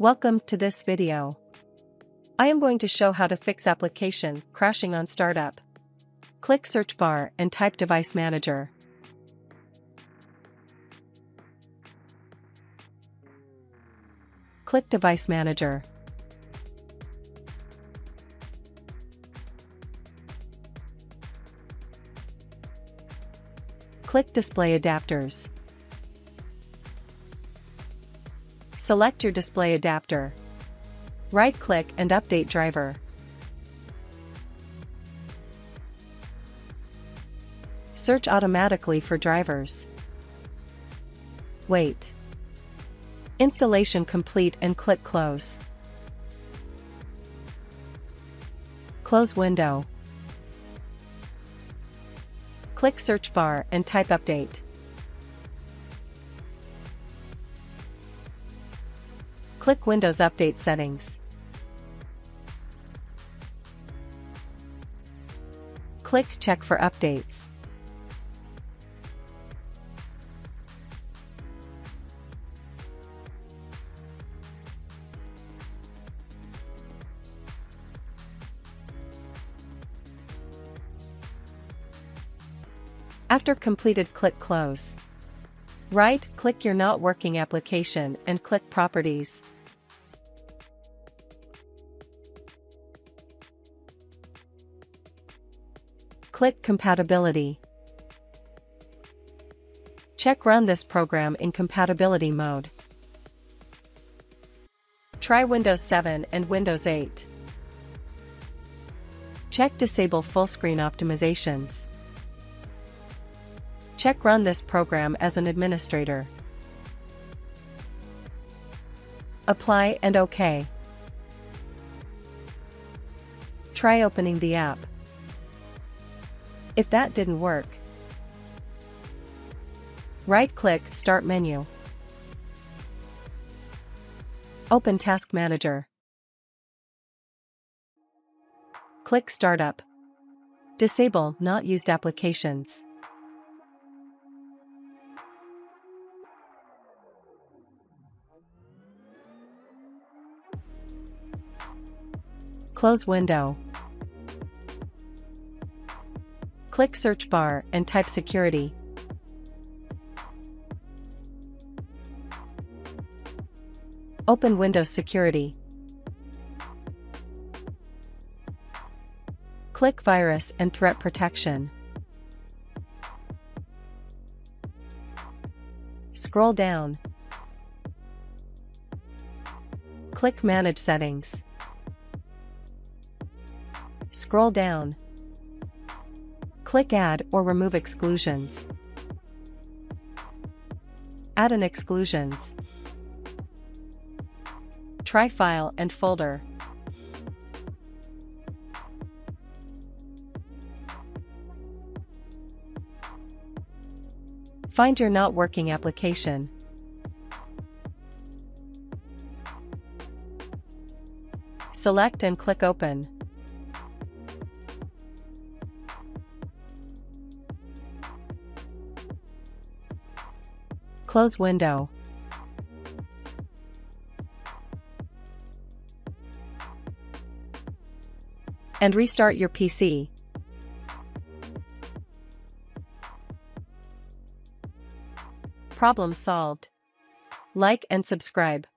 Welcome to this video. I am going to show how to fix application crashing on startup. Click search bar and type device manager. Click device manager. Click display adapters. Select your display adapter. Right-click and update driver. Search automatically for drivers. Wait. Installation complete and click Close. Close window. Click search bar and type update. Click Windows Update Settings. Click Check for updates. After completed click Close. Right-click your not working application and click Properties. Click Compatibility. Check Run this program in compatibility mode. Try Windows 7 and Windows 8. Check Disable Full Screen Optimizations. Check Run this program as an administrator. Apply and OK. Try opening the app. If that didn't work, right-click Start menu. Open Task Manager. Click Startup. Disable Not Used Applications. Close window. Click search bar and type security. Open Windows Security. Click Virus and Threat Protection. Scroll down. Click Manage Settings. Scroll down. Click Add or remove exclusions. Add an exclusions. Try file and folder. Find your not working application. Select and click Open. Close window. And restart your PC. Problem solved. Like and subscribe.